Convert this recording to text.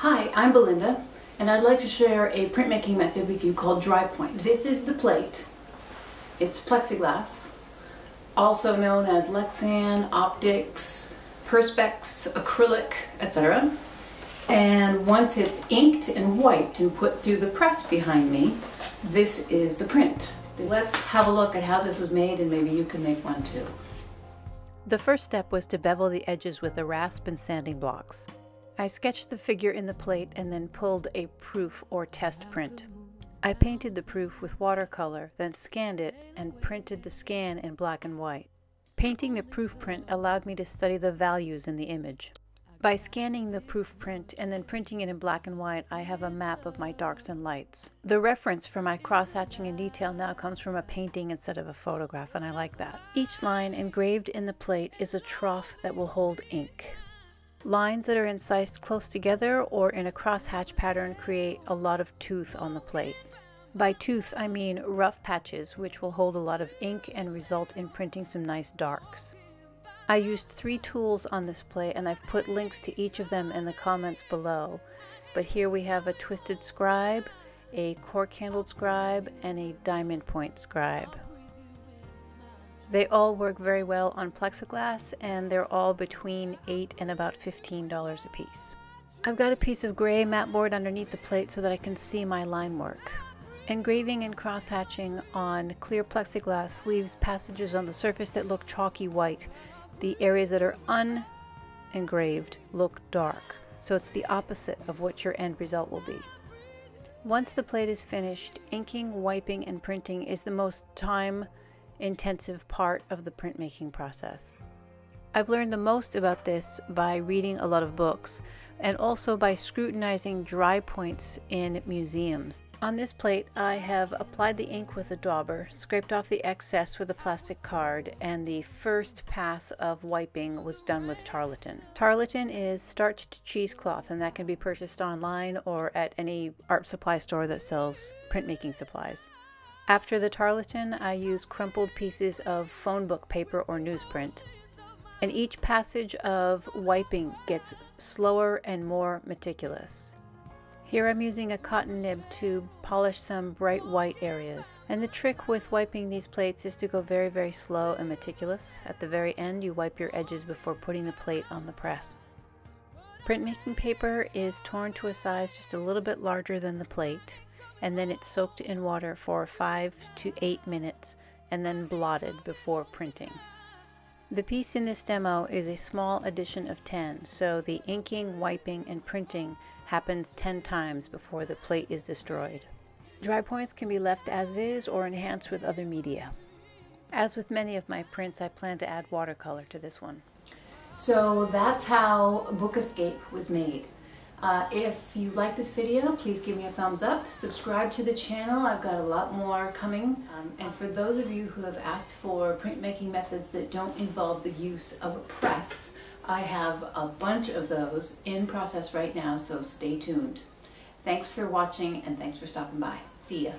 Hi, I'm Belinda, and I'd like to share a printmaking method with you called dry point. This is the plate. It's plexiglass, also known as Lexan, Optix, Perspex, acrylic, etc. And once it's inked and wiped and put through the press behind me, this is the print. Let's have a look at how this was made and maybe you can make one too. The first step was to bevel the edges with a rasp and sanding blocks. I sketched the figure in the plate and then pulled a proof or test print. I painted the proof with watercolor, then scanned it and printed the scan in black and white. Painting the proof print allowed me to study the values in the image. By scanning the proof print and then printing it in black and white, I have a map of my darks and lights. The reference for my cross-hatching and detail now comes from a painting instead of a photograph, and I like that. Each line engraved in the plate is a trough that will hold ink. Lines that are incised close together or in a crosshatch pattern create a lot of tooth on the plate. By tooth, I mean rough patches, which will hold a lot of ink and result in printing some nice darks. I used three tools on this plate and I've put links to each of them in the comments below. But here we have a twisted scribe, a cork-handled scribe, and a diamond point scribe. They all work very well on plexiglass and they're all between 8 and about $15 a piece. I've got a piece of gray mat board underneath the plate so that I can see my line work. Engraving and cross-hatching on clear plexiglass leaves passages on the surface that look chalky white. The areas that are unengraved look dark, so it's the opposite of what your end result will be. Once the plate is finished, inking, wiping, and printing is the most time intensive part of the printmaking process. I've learned the most about this by reading a lot of books and also by scrutinizing dry points in museums. On this plate, I have applied the ink with a dauber, scraped off the excess with a plastic card, and the first pass of wiping was done with tarlatan. Tarlatan is starched cheesecloth, and that can be purchased online or at any art supply store that sells printmaking supplies. After the tarlatan, I use crumpled pieces of phone book paper or newsprint. And each passage of wiping gets slower and more meticulous. Here I'm using a cotton nib to polish some bright white areas. And the trick with wiping these plates is to go very, very slow and meticulous. At the very end, you wipe your edges before putting the plate on the press. Printmaking paper is torn to a size just a little bit larger than the plate and then it's soaked in water for 5 to 8 minutes and then blotted before printing. The piece in this demo is a small edition of 10, so the inking, wiping, and printing happens 10 times before the plate is destroyed. Dry points can be left as is or enhanced with other media. As with many of my prints, I plan to add watercolor to this one. So that's how Book Escape was made. Uh, if you like this video, please give me a thumbs up. Subscribe to the channel. I've got a lot more coming. Um, and for those of you who have asked for printmaking methods that don't involve the use of a press, I have a bunch of those in process right now, so stay tuned. Thanks for watching and thanks for stopping by. See ya.